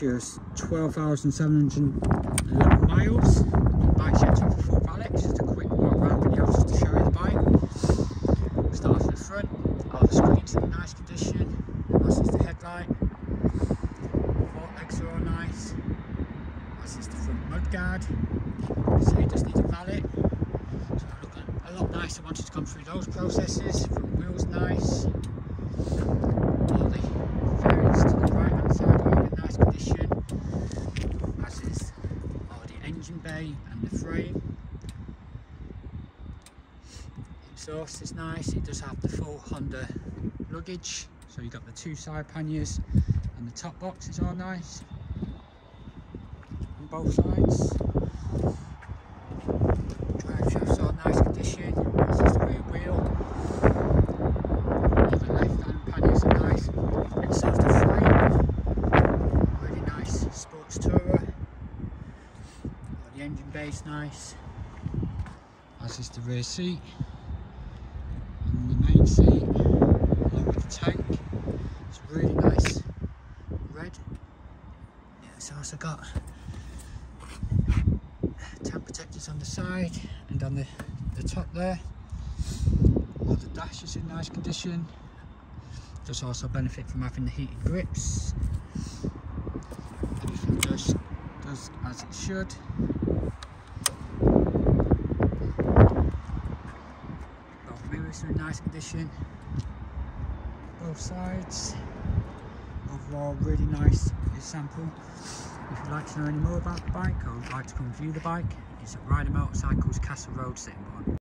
just 12,711 miles. Yet to have a full valet, just a quick walk around you just to show you the bike. Start at the front, all the screens in nice condition, That's just the headlight, four legs are all nice, That's just the front mudguard, so it just need a valet. So looking a lot nicer once it's gone through those processes, front wheels nice, all the fairings to the right hand side are in nice condition, as is all the and the frame. Exhaust is nice, it does have the full Honda luggage, so you've got the two side panniers and the top box is all nice on both sides. Drive shaft's all nice condition, this is the rear wheel. All the left hand panniers are nice, and so the frame. Really nice sports tourer. The engine bay's nice. As is the rear seat. And the main seat, along with the tank. It's really nice red. Yeah, it's also got tank protectors on the side and on the, the top there. All the dash is in nice condition. Does also benefit from having the heated grips. Everything does, does as it should. In nice condition. Both sides. Overall, really nice example. If you'd like to know any more about the bike or would like to come view the bike, it's at Ryder Motorcycles Castle Road, Sitting Sittingbourne.